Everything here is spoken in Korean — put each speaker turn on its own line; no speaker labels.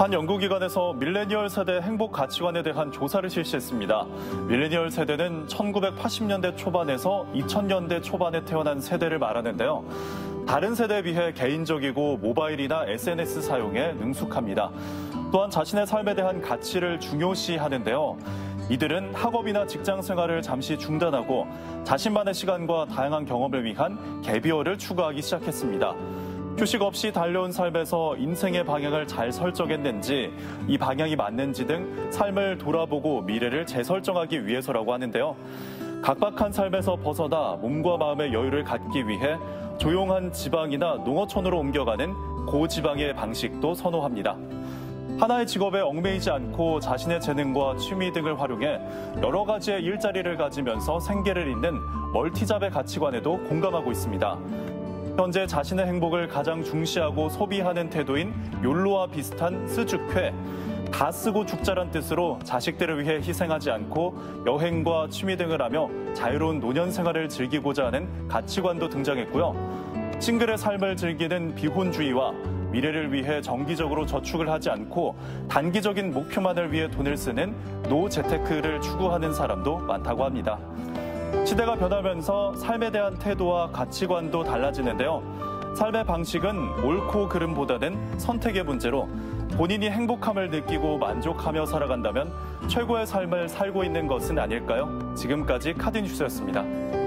한 연구기관에서 밀레니얼 세대 행복 가치관에 대한 조사를 실시했습니다. 밀레니얼 세대는 1980년대 초반에서 2000년대 초반에 태어난 세대를 말하는데요. 다른 세대에 비해 개인적이고 모바일이나 SNS 사용에 능숙합니다. 또한 자신의 삶에 대한 가치를 중요시 하는데요. 이들은 학업이나 직장 생활을 잠시 중단하고 자신만의 시간과 다양한 경험을 위한 개비어를 추구하기 시작했습니다. 휴식 없이 달려온 삶에서 인생의 방향을 잘 설정했는지, 이 방향이 맞는지 등 삶을 돌아보고 미래를 재설정하기 위해서라고 하는데요. 각박한 삶에서 벗어나 몸과 마음의 여유를 갖기 위해 조용한 지방이나 농어촌으로 옮겨가는 고지방의 방식도 선호합니다. 하나의 직업에 얽매이지 않고 자신의 재능과 취미 등을 활용해 여러 가지의 일자리를 가지면서 생계를 잇는 멀티잡의 가치관에도 공감하고 있습니다. 현재 자신의 행복을 가장 중시하고 소비하는 태도인 욜로와 비슷한 스주쾌. 다 쓰고 죽자란 뜻으로 자식들을 위해 희생하지 않고 여행과 취미 등을 하며 자유로운 노년 생활을 즐기고자 하는 가치관도 등장했고요. 싱글의 삶을 즐기는 비혼주의와 미래를 위해 정기적으로 저축을 하지 않고 단기적인 목표만을 위해 돈을 쓰는 노 재테크를 추구하는 사람도 많다고 합니다. 시대가 변하면서 삶에 대한 태도와 가치관도 달라지는데요. 삶의 방식은 옳고 그름보다는 선택의 문제로 본인이 행복함을 느끼고 만족하며 살아간다면 최고의 삶을 살고 있는 것은 아닐까요? 지금까지 카디뉴스였습니다.